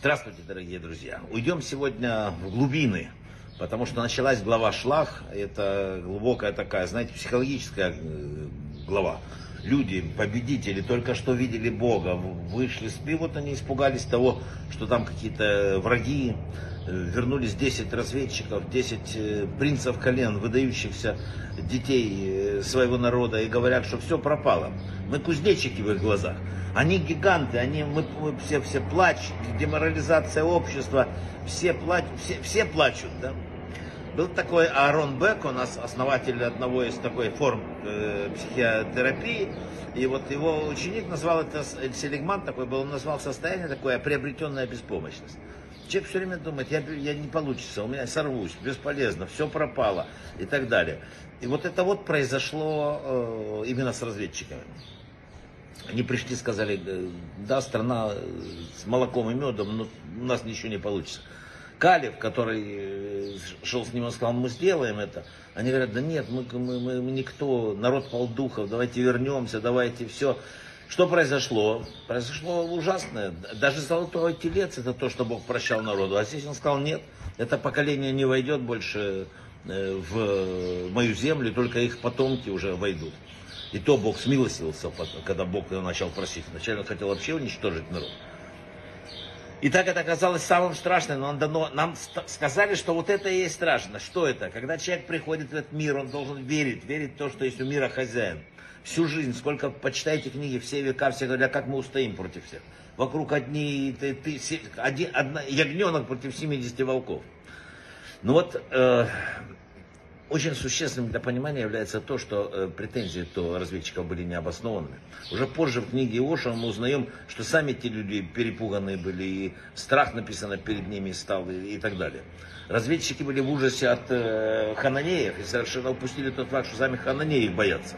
Здравствуйте, дорогие друзья. Уйдем сегодня в глубины, потому что началась глава Шлах. Это глубокая такая, знаете, психологическая э, глава. Люди, победители, только что видели Бога, вышли, и вот они испугались того, что там какие-то враги, э, вернулись 10 разведчиков, 10 э, принцев колен, выдающихся детей своего народа, и говорят, что все пропало. Мы кузнечики в их глазах. Они гиганты, они, мы, мы все, все плачут, деморализация общества, все, плачут, все, все плачут, да. Был такой Аарон Бек, он основатель одного из такой форм э, психиатерапии, и вот его ученик назвал это, Селигман такой был, он назвал состояние такое приобретенная беспомощность. Человек все время думает, я, я не получится, у меня сорвусь, бесполезно, все пропало и так далее. И вот это вот произошло э, именно с разведчиками. Они пришли, сказали, да, страна с молоком и медом, но у нас ничего не получится. Калев, который э, шел с ним, он сказал, мы сделаем это. Они говорят, да нет, мы, мы, мы, мы никто, народ полдухов, давайте вернемся, давайте все. Что произошло? Произошло ужасное. Даже золотой телец это то, что Бог прощал народу. А здесь он сказал, нет, это поколение не войдет больше э, в мою землю, только их потомки уже войдут. И то Бог смилостился, когда Бог начал просить. Вначале он хотел вообще уничтожить народ. И так это оказалось самым страшным, но дано, нам сказали, что вот это и есть страшно. Что это? Когда человек приходит в этот мир, он должен верить, верить в то, что есть у мира хозяин. Всю жизнь, сколько почитайте книги, все века, все говорят, как мы устоим против всех. Вокруг одни, ты, ты, один, одна, ягненок против 70 волков. Ну вот, э, очень существенным для понимания является то, что э, претензии то разведчиков были необоснованными. Уже позже в книге Оша мы узнаем, что сами эти люди перепуганные были, и страх написано перед ними стал, и, и так далее. Разведчики были в ужасе от э, хананеев и совершенно упустили тот факт, что сами хананеи боятся.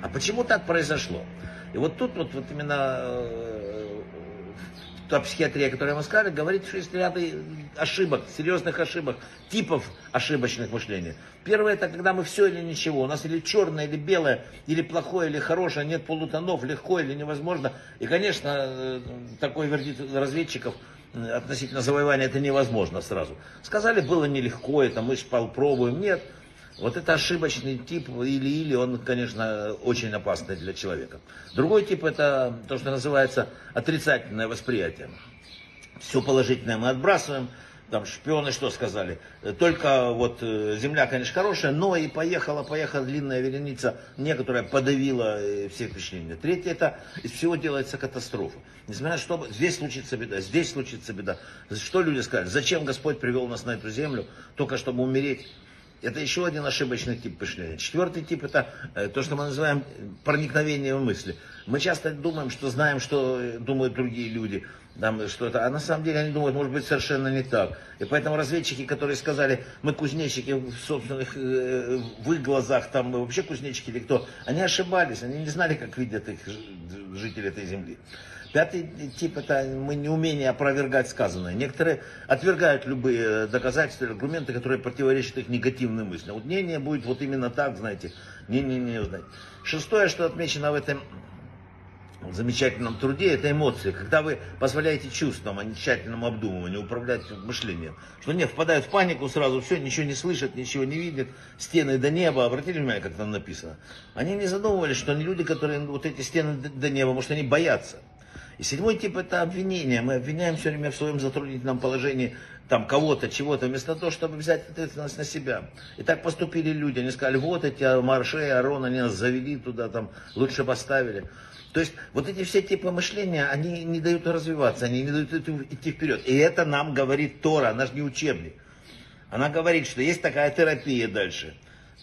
А почему так произошло? И вот тут вот, вот именно э, та психиатрия, которую мы сказали, говорит, что есть ряд ошибок, серьезных ошибок, типов ошибочных мышления. Первое, это когда мы все или ничего. У нас или черное, или белое, или плохое, или хорошее, нет полутонов, легко или невозможно. И, конечно, э, такой вердикт разведчиков э, относительно завоевания это невозможно сразу. Сказали, было нелегко, это мы пробуем. Нет, вот это ошибочный тип или-или, он, конечно, очень опасный для человека. Другой тип это то, что называется отрицательное восприятие. Все положительное мы отбрасываем, там шпионы что сказали, только вот э, земля, конечно, хорошая, но и поехала, поехала длинная вереница, некоторая подавила э, все впечатления. Третье, это из всего делается катастрофа. Несмотря на что, здесь случится беда, здесь случится беда. Что люди сказали? Зачем Господь привел нас на эту землю, только чтобы умереть? Это еще один ошибочный тип мышления. Четвертый тип это э, то, что мы называем проникновение мысли. Мы часто думаем, что знаем, что думают другие люди, там что-то, а на самом деле они думают, может быть, совершенно не так. И поэтому разведчики, которые сказали, мы кузнечики в собственных, э, в их глазах, там мы вообще кузнечики или кто, они ошибались, они не знали, как видят их жители этой земли. Пятый тип это мы неумение опровергать сказанное. Некоторые отвергают любые доказательства, аргументы, которые противоречат их негативным мыслям. Вот мнение будет вот именно так, знаете, не-не-не, знаете. Шестое, что отмечено в этом замечательном труде, это эмоции. Когда вы позволяете чувствам, а не тщательному обдумыванию управлять мышлением. Что не впадают в панику сразу, все, ничего не слышат, ничего не видят, стены до неба. Обратили внимание, как там написано? Они не задумывались, что они люди, которые вот эти стены до неба, может, они боятся. И седьмой тип это обвинение. Мы обвиняем все время в своем затруднительном положении там кого-то, чего-то, вместо того, чтобы взять ответственность на себя. И так поступили люди. Они сказали, вот эти Марше и Арон, они нас завели туда, там лучше поставили. То есть вот эти все типы мышления, они не дают развиваться, они не дают идти вперед. И это нам говорит Тора, она же не учебник. Она говорит, что есть такая терапия дальше.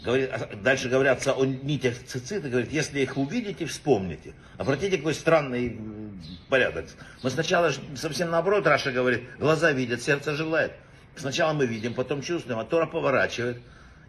Говорит, а, дальше говорятся о нитях цицита, говорит, если их увидите, вспомните. Обратите, какой странный порядок. Мы сначала совсем наоборот, Раша говорит, глаза видят, сердце желает. Сначала мы видим, потом чувствуем, а Тора поворачивает.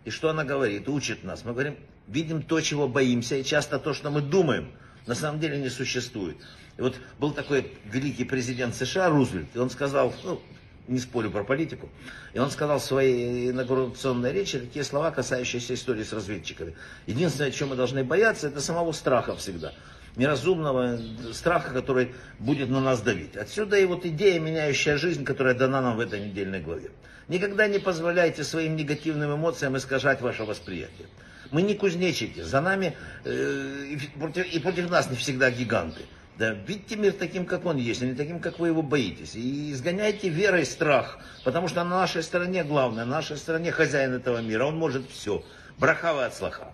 И что она говорит? Учит нас. Мы говорим, видим то, чего боимся, и часто то, что мы думаем на самом деле не существует. И вот был такой великий президент США Рузвельт, и он сказал, ну, не спорю про политику, и он сказал в своей инаугурационной речи такие слова, касающиеся истории с разведчиками. Единственное, о чем мы должны бояться, это самого страха всегда. неразумного страха, который будет на нас давить. Отсюда и вот идея, меняющая жизнь, которая дана нам в этой недельной главе. Никогда не позволяйте своим негативным эмоциям искажать ваше восприятие. Мы не кузнечики, за нами э, и, против, и против нас не всегда гиганты. Да, видите мир таким, как он есть, а не таким, как вы его боитесь. И изгоняйте верой страх, потому что на нашей стороне главное, на нашей стороне хозяин этого мира, он может все. Брахава от слаха.